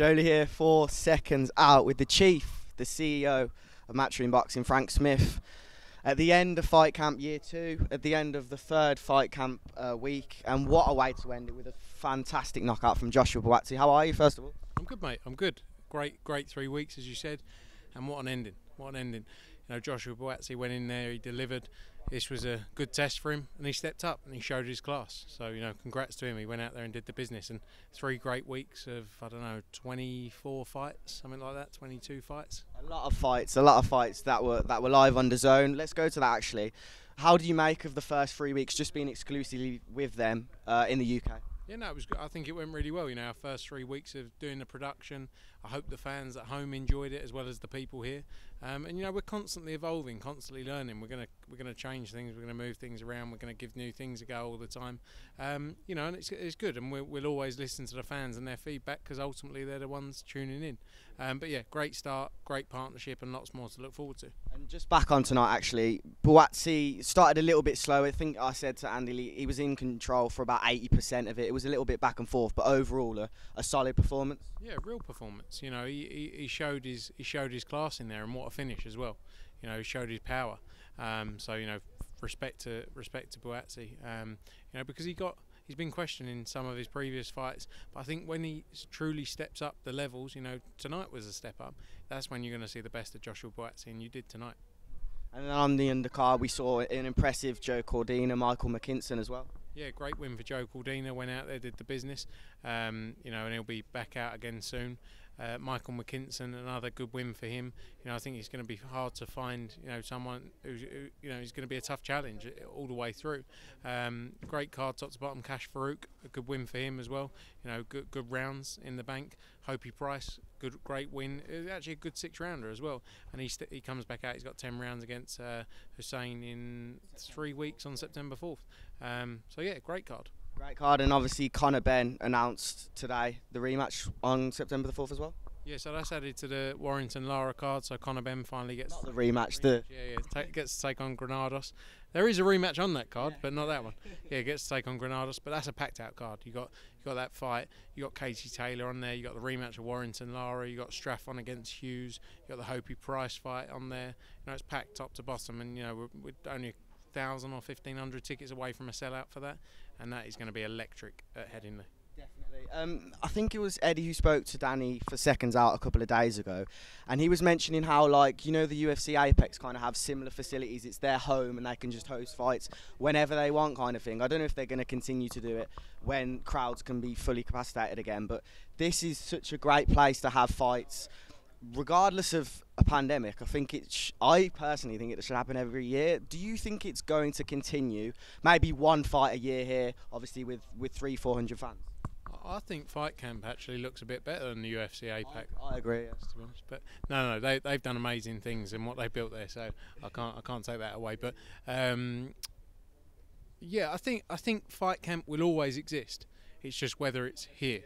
Joe Leigh here, for seconds out with the chief, the CEO of Matchroom Boxing, Frank Smith. At the end of fight camp year two, at the end of the third fight camp uh, week, and what a way to end it with a fantastic knockout from Joshua Buatsi. How are you, first of all? I'm good, mate. I'm good. Great, great three weeks, as you said, and what an ending! What an ending! You know, Joshua Buatsi went in there, he delivered. This was a good test for him, and he stepped up and he showed his class. So you know, congrats to him. He went out there and did the business, and three great weeks of I don't know, 24 fights, something like that, 22 fights. A lot of fights, a lot of fights that were that were live DAZN. Let's go to that actually. How do you make of the first three weeks just being exclusively with them uh, in the UK? Yeah, no, it was. Good. I think it went really well. You know, our first three weeks of doing the production. I hope the fans at home enjoyed it as well as the people here. Um, and you know, we're constantly evolving, constantly learning. We're gonna we're gonna change things. We're gonna move things around. We're gonna give new things a go all the time. Um, you know, and it's it's good. And we'll, we'll always listen to the fans and their feedback because ultimately they're the ones tuning in. Um, but yeah, great start, great partnership, and lots more to look forward to. And just back on tonight, actually, Buatsi started a little bit slow. I think I said to Andy Lee, he was in control for about 80% of it. It was a little bit back and forth, but overall, a, a solid performance. Yeah, real performance. You know, he, he, he showed his he showed his class in there, and what finish as well. You know, he showed his power. Um, so you know, respect to respect to Buatsi. Um, you know, because he got he's been questioned in some of his previous fights, but I think when he truly steps up the levels, you know, tonight was a step up. That's when you're going to see the best of Joshua Buatsi, and you did tonight. And then on the undercard, we saw an impressive Joe Cordina, Michael McKinson as well. Yeah, great win for Joe Cordina. Went out there, did the business. Um, you know, and he'll be back out again soon. Uh, Michael McKinson, another good win for him. You know, I think it's going to be hard to find, you know, someone who's, who, you know, is going to be a tough challenge all the way through. Um, great card, top to bottom. Kash Farooq, a good win for him as well. You know, good good rounds in the bank. Hopey Price, good great win. It was actually a good six rounder as well. And he st- he comes back out. He's got ten rounds against uh, Hussein in three weeks on September fourth. Um, so yeah, great card. Great card, and obviously Conor Benn announced today the rematch on September the fourth as well. Yeah, so that's added to the Warrington Lara card. So Conor Benn finally gets Not the rematch, the yeah, yeah gets to take on Granados. There is a rematch on that card, but not that one. Yeah, gets to take on Granados, but that's a packed out card. You got you got that fight. You got Katie Taylor on there. You got the rematch of Warrington Lara. You got Straffon against Hughes. You got the Hopey Price fight on there. You know it's packed top to bottom, and you know we're, we're only thousand or fifteen hundred tickets away from a sellout for that, and that is going to be electric at Headingley. Definitely. Um, I think it was Eddie who spoke to Danny for seconds out a couple of days ago, and he was mentioning how, like, you know, the UFC Apex kind of have similar facilities. It's their home, and they can just host fights whenever they want, kind of thing. I don't know if they're going to continue to do it when crowds can be fully capacitated again, but this is such a great place to have fights regardless of a pandemic, I think it. Sh- I personally think it should happen every year. Do you think it's going to continue? Maybe one fight a year here, obviously with with three, four hundred fans. I think Fight Camp actually looks a bit better than the UFC Apex. I, I agree. Yeah. To be honest, but no, no, they they've done amazing things in what they built there, so I can't I can't take that away. But um, yeah, I think I think Fight Camp will always exist. It's just whether it's here.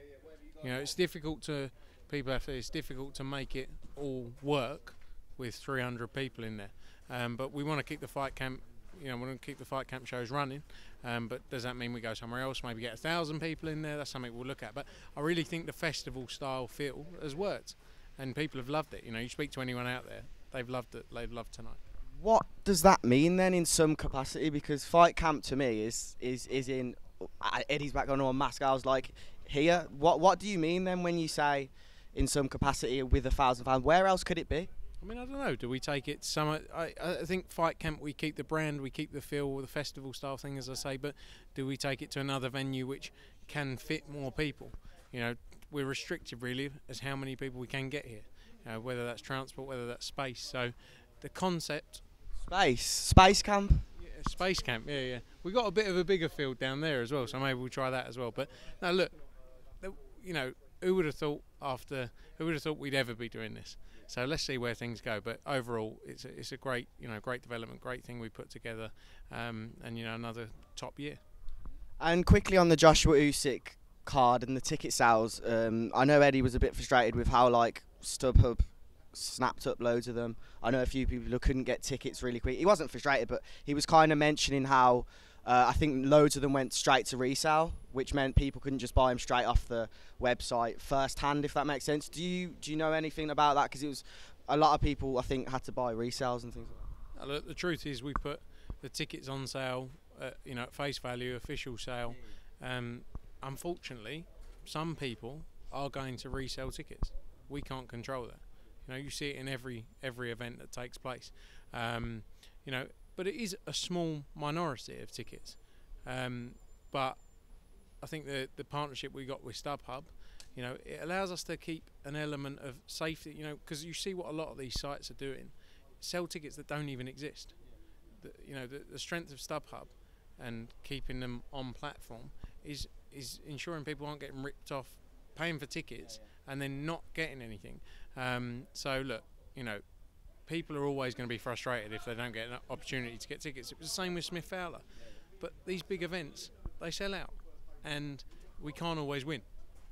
You know, it's difficult to people have to, it's difficult to make it all work with 300 people in there. Um, but we want to keep the fight camp, you know, we want to keep the fight camp shows running. Um, but does that mean we go somewhere else? Maybe get a thousand people in there. That's something we'll look at. But I really think the festival style feel has worked, and people have loved it. You know, you speak to anyone out there, they've loved it. They've loved tonight. What does that mean then, in some capacity? Because fight camp to me is is is in uh, Eddie's back on a mask. I was like, here. What what do you mean then when you say? In some capacity with a thousand fans. Where else could it be? I mean, I don't know. Do we take it some? I, I think Fight Camp. We keep the brand, we keep the feel, the festival style thing, as I say. But do we take it to another venue which can fit more people? You know, we're restricted really as how many people we can get here. You know, whether that's transport, whether that's space. So, the concept. Space, space camp. Yeah, space camp. Yeah, yeah. We got a bit of a bigger field down there as well, so maybe we'll try that as well. But now look, you know, who would have thought after who would have thought we'd ever be doing this? So let's see where things go. But overall, it's a, it's a great you know great development, great thing we put together, um, and you know another top year. And quickly on the Joshua Usyk card and the ticket sales, um, I know Eddie was a bit frustrated with how like StubHub snapped up loads of them. I know a few people who couldn't get tickets really quick. He wasn't frustrated, but he was kind of mentioning how Uh, I think loads of them went straight to resale, which meant people couldn't just buy them straight off the website first hand, if that makes sense. Do you do you know anything about that? Because it was a lot of people I think had to buy resales and things. like Uh, look, the truth is, we put the tickets on sale, at, you know, at face value, official sale. Um, unfortunately, some people are going to resell tickets. We can't control that. You know, you see it in every every event that takes place. Um, you know, but it is a small minority of tickets. Um, but I think the the partnership we got with StubHub, you know, it allows us to keep an element of safety. You know, because you see what a lot of these sites are doing, sell tickets that don't even exist. The, you know, the, the strength of StubHub and keeping them on platform is is ensuring people aren't getting ripped off, paying for tickets and then not getting anything. Um, so look, you know, people are always going to be frustrated if they don't get an opportunity to get tickets. It was the same with Smith Fowler, but these big events they sell out, and we can't always win.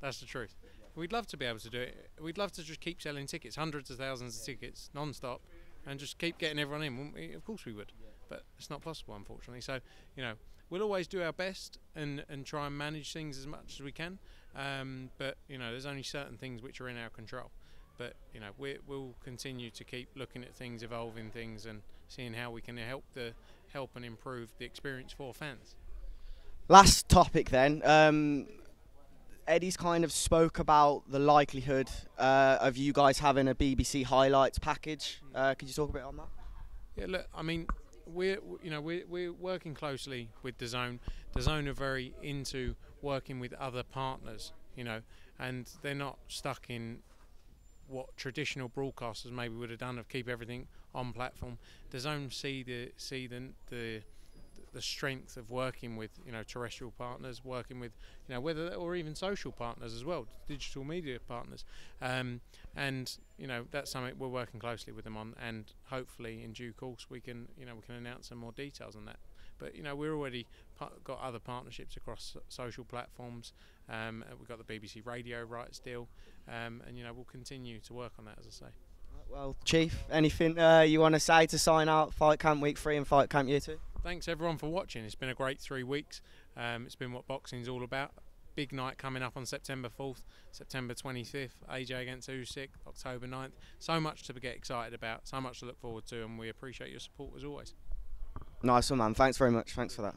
That's the truth. We'd love to be able to do it. We'd love to just keep selling tickets, hundreds of thousands of tickets, non-stop, and just keep getting everyone in. wouldn't we? Of course we would, but it's not possible, unfortunately. So, you know, we'll always do our best and, and try and manage things as much as we can. Um, but you know, there's only certain things which are in our control. But you know, we, we'll continue to keep looking at things, evolving things, and seeing how we can help the help and improve the experience for fans. Last topic then. Um, Eddie's kind of spoke about the likelihood uh, of you guys having a BBC highlights package. Uh, could you talk a bit on that? Yeah, look, I mean, we're you know we're we're working closely with DAZN. The zone are very into working with other partners, you know, and they're not stuck in what traditional broadcasters maybe would have done of keep everything on platform. DAZN see the see the the the strength of working with you know terrestrial partners, working with you know whether or even social partners as well, digital media partners, um, and you know that's something we're working closely with them on, and hopefully in due course we can you know we can announce some more details on that. But you know we're already got other partnerships across social platforms. Um, we've got the BBC Radio rights deal, um, and you know we'll continue to work on that as I say. Well, Chief, anything uh, you want to say to sign out Fight Camp Week 3 and Fight Camp Year 2? thanks everyone for watching. It's been a great three weeks. Um, it's been what boxing's all about. Big night coming up on September 4th, September 25th, AJ against Usyk, October 9th. So much to get excited about, so much to look forward to, and we appreciate your support as always. Nice one, man. Thanks very much. Thanks for that.